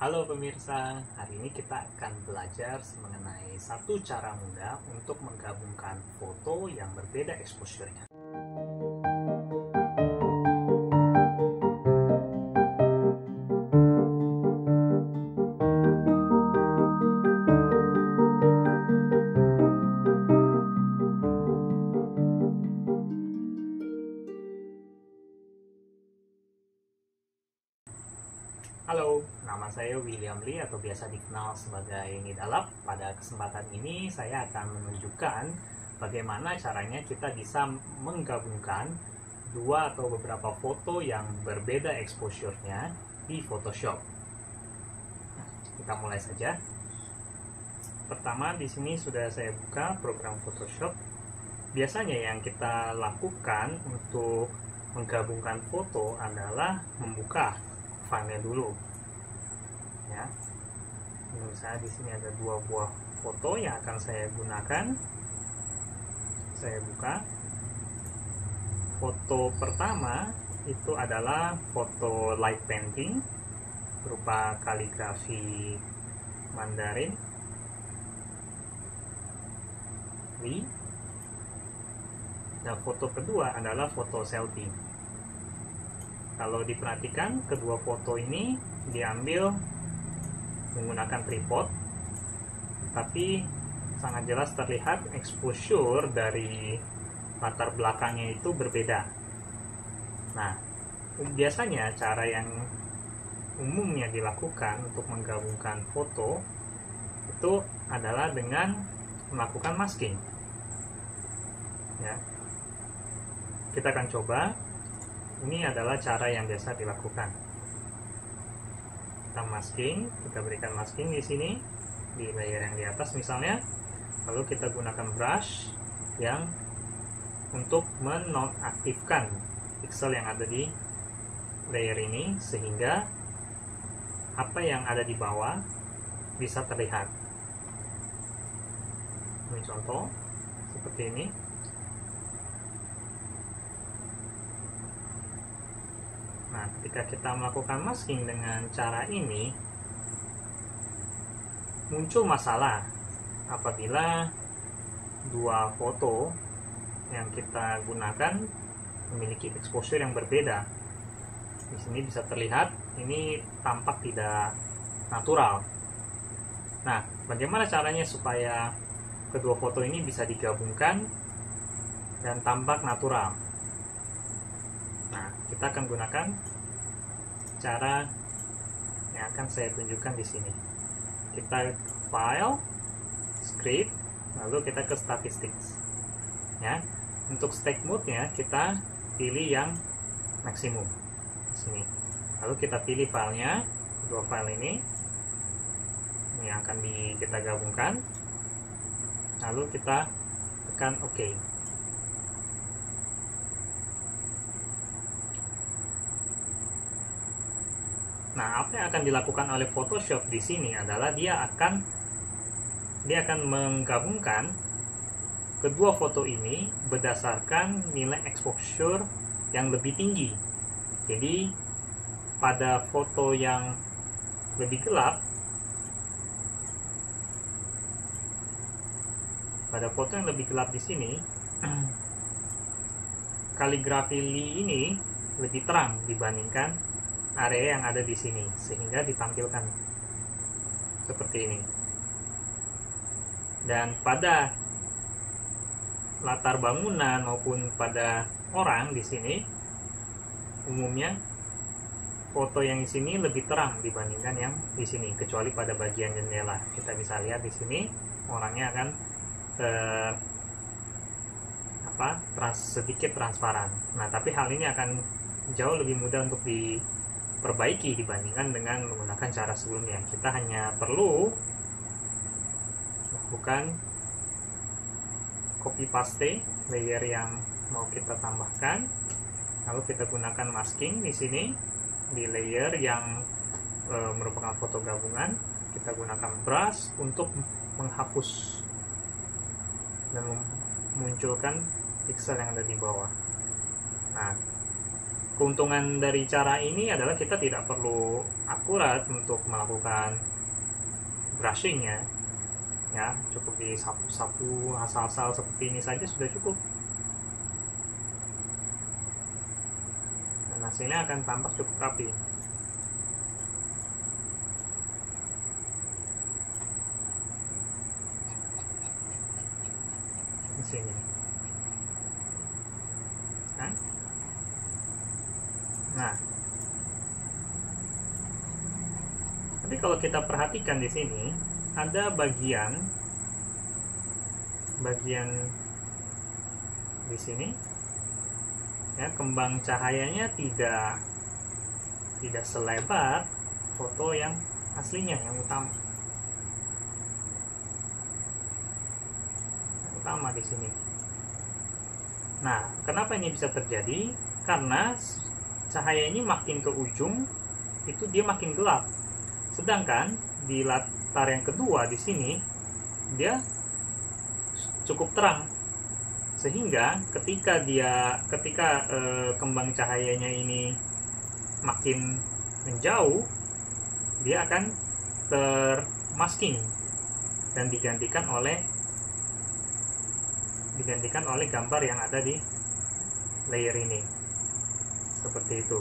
Halo pemirsa, hari ini kita akan belajar mengenai satu cara mudah untuk menggabungkan foto yang berbeda exposure-nya. Saya William Lee atau biasa dikenal sebagai Nidalap. Pada kesempatan ini saya akan menunjukkan bagaimana caranya kita bisa menggabungkan dua atau beberapa foto yang berbeda exposure-nya di Photoshop. Kita mulai saja. Pertama di sini sudah saya buka program Photoshop. Biasanya yang kita lakukan untuk menggabungkan foto adalah membuka filenya dulu ya. Ini misalnya di sini ada dua buah foto yang akan saya gunakan. Saya buka. Foto pertama itu adalah foto light painting berupa kaligrafi Mandarin. Wi dan foto kedua adalah foto selfie. Kalau diperhatikan kedua foto ini diambil menggunakan tripod tapi sangat jelas terlihat exposure dari latar belakangnya itu berbeda. Nah biasanya cara yang umumnya dilakukan untuk menggabungkan foto itu adalah dengan melakukan masking. Ya. Kita akan coba. Ini adalah cara yang biasa dilakukan. Kita masking, kita berikan masking di sini di layer yang di atas misalnya. Lalu kita gunakan brush yang untuk menonaktifkan pixel yang ada di layer ini sehingga apa yang ada di bawah bisa terlihat. Ini contoh seperti ini. Nah, ketika kita melakukan masking dengan cara ini, muncul masalah apabila dua foto yang kita gunakan memiliki exposure yang berbeda. Di sini bisa terlihat ini tampak tidak natural. Nah, bagaimana caranya supaya kedua foto ini bisa digabungkan dan tampak natural? Nah, kita akan gunakan cara yang akan saya tunjukkan di sini. Kita file, script, lalu kita ke statistics. Ya, untuk stack mode-nya kita pilih yang maksimum di sini. Lalu kita pilih filenya, dua file ini, ini yang akan di, kita gabungkan. Lalu kita tekan OK. Nah, apa yang akan dilakukan oleh Photoshop di sini adalah dia akan dia akan menggabungkan kedua foto ini berdasarkan nilai exposure yang lebih tinggi. Jadi, pada foto yang lebih gelap pada foto yang lebih gelap di sini kaligrafi Lee ini lebih terang dibandingkan area yang ada di sini sehingga ditampilkan seperti ini. Dan pada latar bangunan maupun pada orang di sini umumnya foto yang di sini lebih terang dibandingkan yang di sini kecuali pada bagian jendela. Kita bisa lihat di sini orangnya akan eh, apa trans, sedikit transparan. Nah tapi hal ini akan jauh lebih mudah untuk di perbaiki dibandingkan dengan menggunakan cara sebelumnya. Kita hanya perlu lakukan copy paste layer yang mau kita tambahkan. Lalu kita gunakan masking di sini di layer yang e, merupakan foto gabungan. Kita gunakan brush untuk menghapus dan memunculkan pixel yang ada di bawah. Nah, keuntungan dari cara ini adalah kita tidak perlu akurat untuk melakukan brushingnya ya cukup disapu-sapu asal-asal seperti ini saja sudah cukup. Dan hasilnya akan tampak cukup rapi. Di sini nah, nah. tapi kalau kita perhatikan di sini ada bagian bagian di sini ya kembang cahayanya tidak tidak selebar foto yang aslinya yang utama. Yang utama di sini. Nah kenapa ini bisa terjadi? Karena cahaya ini makin ke ujung itu dia makin gelap. Sedangkan di latar yang kedua di sini dia cukup terang. Sehingga ketika dia ketika e, kembang cahayanya ini makin menjauh dia akan termasking dan digantikan oleh digantikan oleh gambar yang ada di layer ini seperti itu.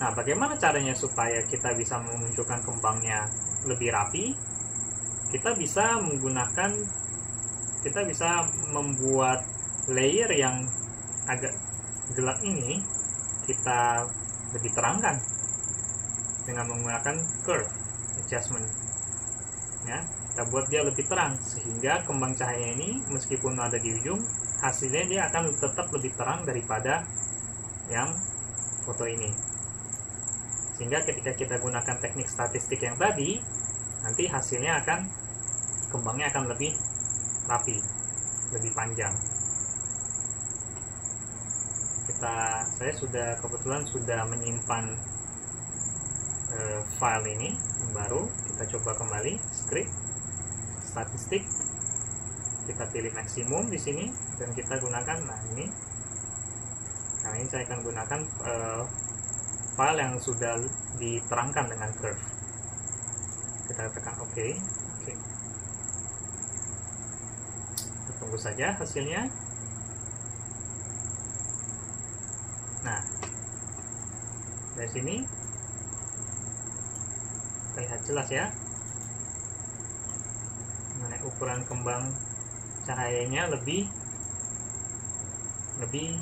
Nah bagaimana caranya supaya kita bisa memunculkan kembangnya lebih rapi? Kita bisa menggunakan kita bisa membuat layer yang agak gelap ini kita lebih terangkan dengan menggunakan curve adjustment ya. Kita buat dia lebih terang sehingga kembang cahaya ini meskipun ada di ujung hasilnya dia akan tetap lebih terang daripada yang foto ini. Sehingga ketika kita gunakan teknik statistik yang tadi nanti hasilnya akan kembangnya akan lebih rapi lebih panjang. Kita saya sudah kebetulan sudah menyimpan uh, file ini yang baru. Kita coba kembali script statistik. Kita pilih maksimum di sini dan kita gunakan nah ini nah ini saya akan gunakan uh, file yang sudah diterangkan dengan curve. Kita tekan OK oke. Okay tunggu saja hasilnya. Nah dari sini terlihat jelas ya mengenai ukuran kembang cahayanya lebih lebih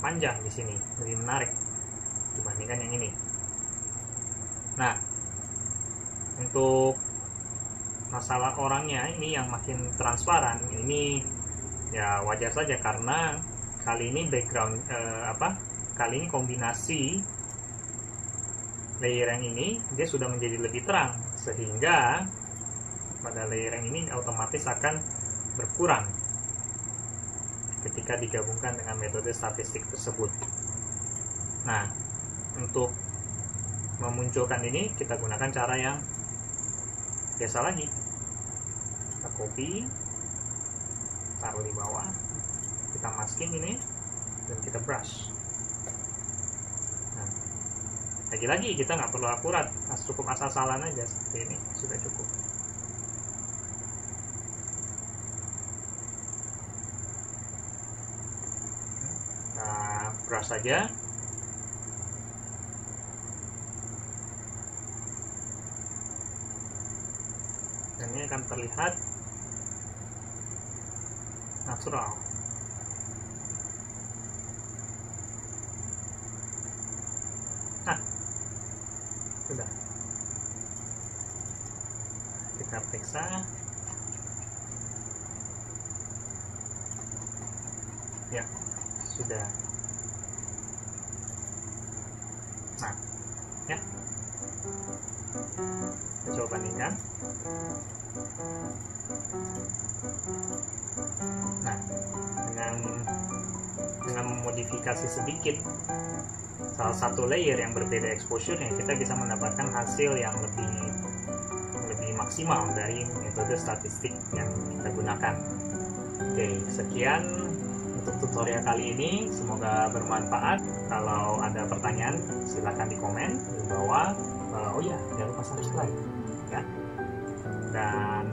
panjang di sini. Lebih menarik dibandingkan yang ini. Nah untuk masalah orangnya ini yang makin transparan. Ini ya wajar saja karena kali ini background eh, apa kali ini kombinasi layer yang ini dia sudah menjadi lebih terang sehingga pada layer yang ini otomatis akan berkurang ketika digabungkan dengan metode statistik tersebut. Nah untuk memunculkan ini kita gunakan cara yang biasa lagi. Kita copy taruh di bawah kita masking ini dan kita brush. Nah, lagi-lagi kita nggak perlu akurat. Cukup asal-asalan aja seperti ini sudah cukup brush saja. Dan ini akan terlihat natural. Nah sudah. Kita periksa. Ya sudah nah ya. Kita coba bandingkan nah dengan dengan memodifikasi sedikit salah satu layer yang berbeda exposure-nya kita bisa mendapatkan hasil yang lebih lebih maksimal dari metode statistik yang kita gunakan. Oke sekian untuk tutorial kali ini. Semoga bermanfaat. Kalau ada pertanyaan silahkan di komen di bawah. Uh, oh ya jangan lupa subscribe ya. Dan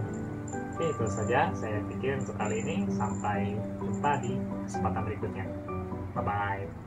oke itu saja saya pikir untuk kali ini. Sampai jumpa di kesempatan berikutnya. Bye bye